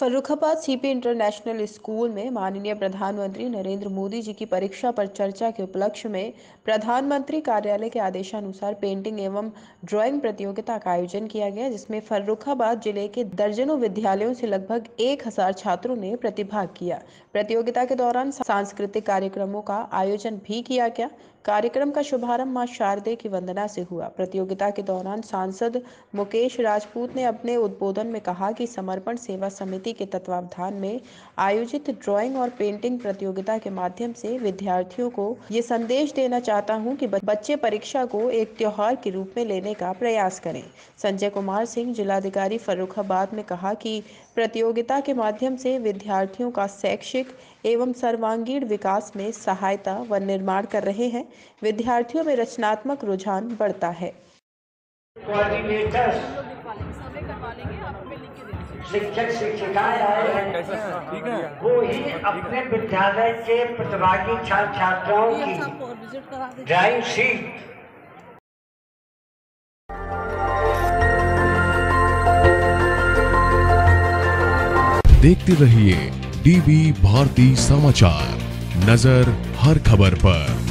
Farrukhabad CP international school में माननीय प्रधानमंत्री नरेंद्र मोदी जी की परीक्षा पर चर्चा के उपलक्ष्य में प्रधानमंत्री कार्यालय के आदेशानुसार पेंटिंग एवं ड्राइंग प्रतियोगिता का आयोजन किया गया, जिसमें फर्रुखाबाद ज़िले के दर्जनों विद्यालयों से लगभग एक हज़ार छात्रों ने प्रतिभाग किया। प्रतियोगिता के दौरान सांस्कृतिक कार्यक्रमों का आयोजन भी किया गया। कार्यक्रम का शुभारंभ माँ शारदे की वंदना से हुआ। प्रतियोगिता के दौरान सांसद मुकेश राजपूत ने अपने उद्बोधन में कहा कि समर्पण सेवा समिति के तत्वावधान में आयोजित ड्राइंग और पेंटिंग प्रतियोगिता के माध्यम से विद्यार्थियों को ये संदेश देना चाहता हूँ कि बच्चे परीक्षा को एक त्योहार के रूप में लेने का प्रयास करें। संजय कुमार सिंह, जिलाधिकारी फर्रुखाबाद ने कहा कि प्रतियोगिता के माध्यम से विद्यार्थियों का शैक्षिक एवं सर्वांगीण विकास में सहायता व निर्माण कर रहे हैं। विद्यार्थियों में रचनात्मक रुझान बढ़ता है। शिक्षक शिक्षिकाएँ आए हैं। वो ही अपने विद्यालय के प्रतिभागी छात्र छात्राओं की ड्राइंग शीट। देखते रहिए डीवी भारती समाचार नज़र हर खबर पर।